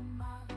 my